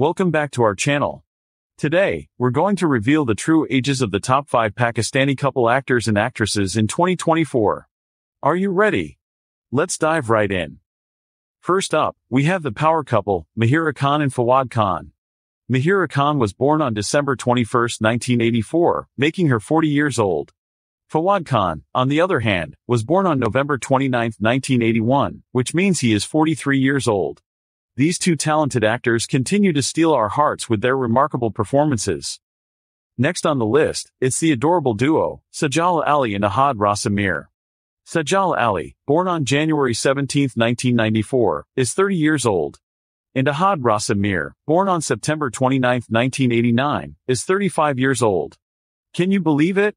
Welcome back to our channel. Today, we're going to reveal the true ages of the top 5 Pakistani couple actors and actresses in 2024. Are you ready? Let's dive right in. First up, we have the power couple, Mahira Khan and Fawad Khan. Mahira Khan was born on December 21, 1984, making her 40 years old. Fawad Khan, on the other hand, was born on November 29, 1981, which means he is 43 years old. These two talented actors continue to steal our hearts with their remarkable performances. Next on the list, it's the adorable duo, Sajal Ali and Ahad Raza Mir. Sajal Ali, born on January 17, 1994, is 30 years old. And Ahad Raza Mir, born on September 29, 1989, is 35 years old. Can you believe it?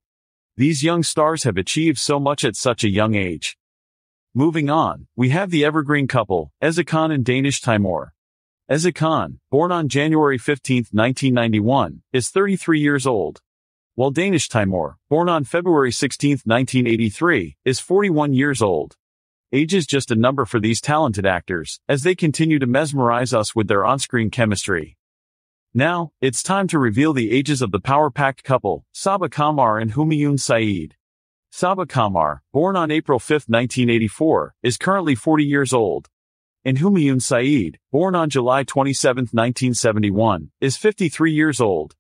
These young stars have achieved so much at such a young age. Moving on, we have the evergreen couple, Ayeza Khan and Danish Taimoor. Ayeza Khan, born on January 15, 1991, is 33 years old. While Danish Taimoor, born on February 16, 1983, is 41 years old. Age is just a number for these talented actors, as they continue to mesmerize us with their on-screen chemistry. Now, it's time to reveal the ages of the power-packed couple, Saba Qamar and Humayun Saeed. Saba Qamar, born on April 5, 1984, is currently 40 years old. And Humayun Saeed, born on July 27, 1971, is 53 years old.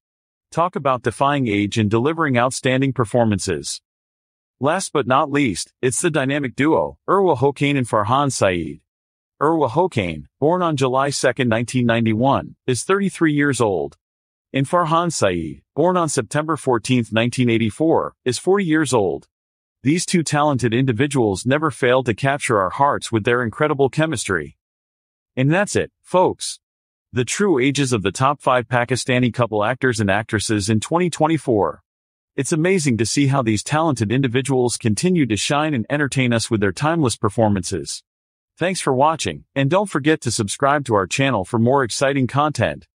Talk about defying age and delivering outstanding performances. Last but not least, it's the dynamic duo, Urwa Hocane and Farhan Saeed. Urwa Hocane, born on July 2, 1991, is 33 years old. And Farhan Saeed, born on September 14, 1984, is 40 years old. These two talented individuals never failed to capture our hearts with their incredible chemistry. And that's it, folks. The true ages of the top 5 Pakistani couple actors and actresses in 2024. It's amazing to see how these talented individuals continue to shine and entertain us with their timeless performances. Thanks for watching, and don't forget to subscribe to our channel for more exciting content.